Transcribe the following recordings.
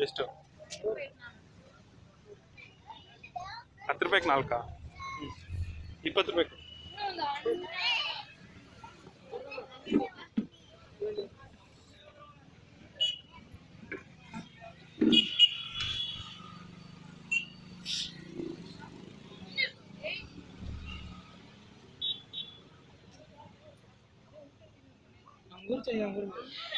ಎಷ್ಟು ಹತ್ತು ರೂಪಾಯಿಗೆ ನಾಲ್ಕಾ ಹ್ಞೂ ಇಪ್ಪತ್ತು ರೂಪಾಯಿ अंगूर चाहिए अंगूर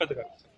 दिक्कत का